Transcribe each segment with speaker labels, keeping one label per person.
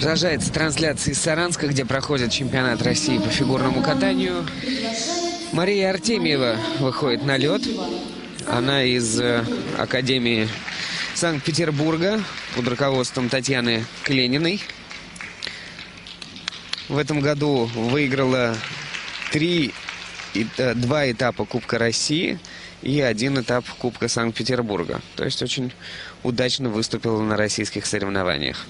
Speaker 1: Продолжается трансляция из Саранска, где проходит чемпионат России по фигурному катанию. Мария Артемьева выходит на лед. Она из э, Академии Санкт-Петербурга под руководством Татьяны Клениной. В этом году выиграла три, э, два этапа Кубка России и один этап Кубка Санкт-Петербурга. То есть очень удачно выступила на российских соревнованиях.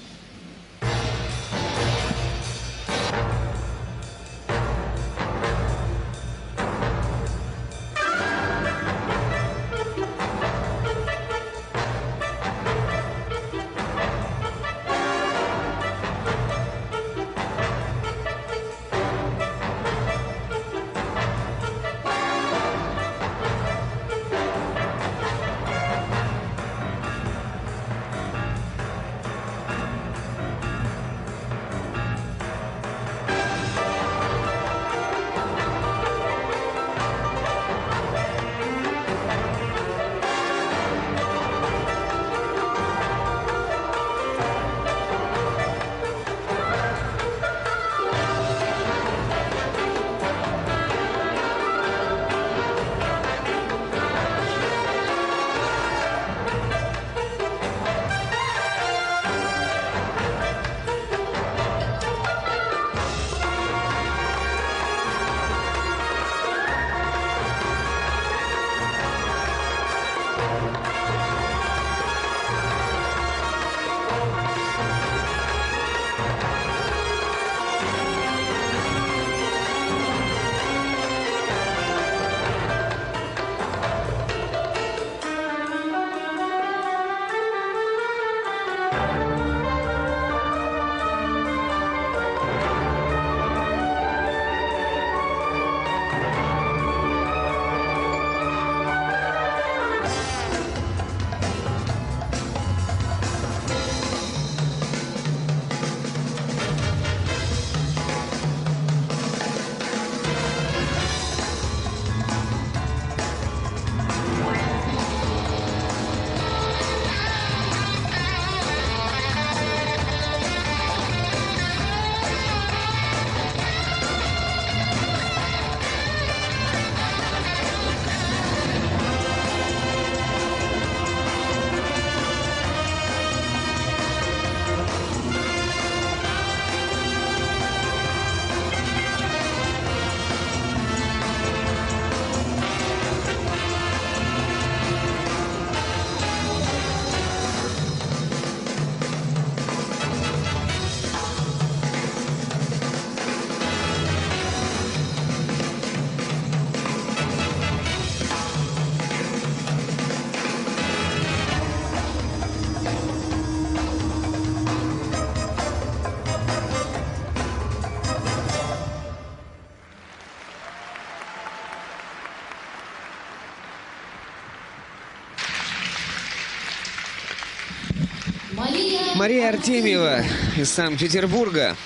Speaker 1: Мария Артемьева из Санкт-Петербурга.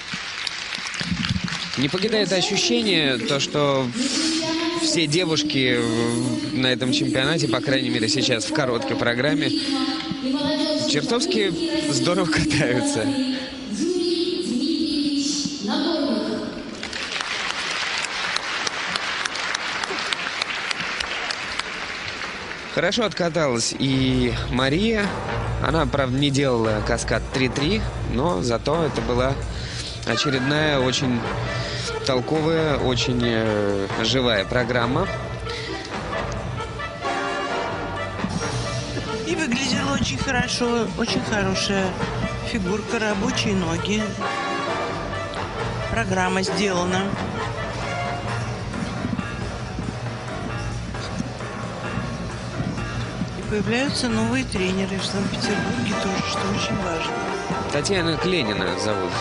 Speaker 1: Не покидает ощущение, то, что все девушки на этом чемпионате, по крайней мере сейчас в короткой программе, чертовски здорово катаются. Хорошо откаталась и Мария. Она, правда, не делала каскад 3-3, но зато это была очередная очень толковая, очень э, живая программа.
Speaker 2: И выглядела очень хорошо, очень хорошая фигурка, рабочие ноги. Программа сделана. Появляются новые тренеры в Санкт-Петербурге тоже, что очень важно.
Speaker 1: Татьяна Кленина зовут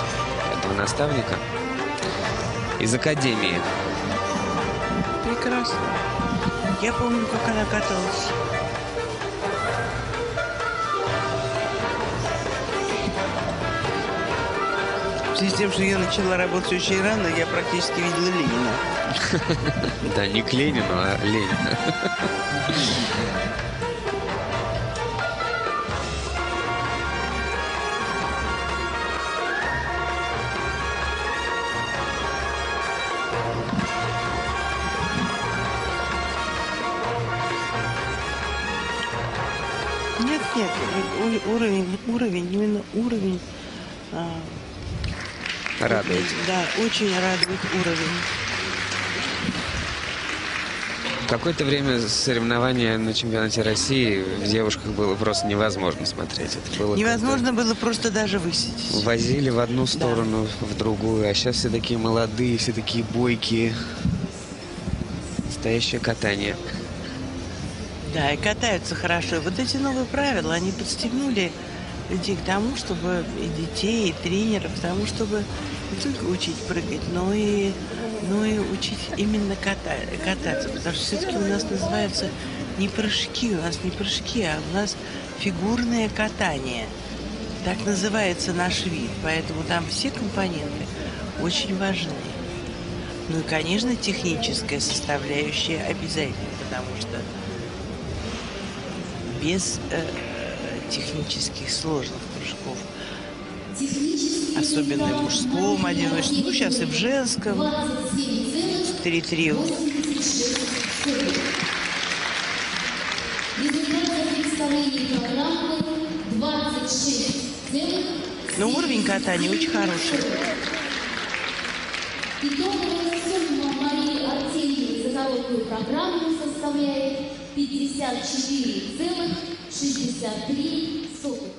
Speaker 1: этого наставника из Академии.
Speaker 2: Прекрасно. Я помню, как она каталась. В связи с тем, что я начала работать очень рано, я практически видела Ленина.
Speaker 1: Да, не к Ленину, а Ленина.
Speaker 2: Нет, уровень, уровень, именно уровень. а,
Speaker 1: Радует.
Speaker 2: Да, очень радует уровень.
Speaker 1: Какое-то время соревнования на чемпионате России в девушках было просто невозможно смотреть. Это было
Speaker 2: Невозможно было просто даже высидеть.
Speaker 1: Возили в одну сторону, в другую, а сейчас все такие молодые, все такие бойкие. Настоящее катание.
Speaker 2: Да, и катаются хорошо. Вот эти новые правила, они подстегнули людей к тому, чтобы и детей, и тренеров, к тому, чтобы не только учить прыгать, но и, но и учить именно ката- кататься. Потому что все-таки у нас называются не прыжки, у нас не прыжки, а у нас фигурное катание. Так называется наш вид. Поэтому там все компоненты очень важны. Ну и, конечно, техническая составляющая обязательно, потому что без э, технических сложных прыжков, особенно в мужском одиночестве, ну сейчас и в женском, 3-3,
Speaker 3: Результат представления программы 26 целых
Speaker 2: но уровень катания очень хороший.
Speaker 3: Итоговая сумма Марии Артемьевой за короткую программу составляет 54,63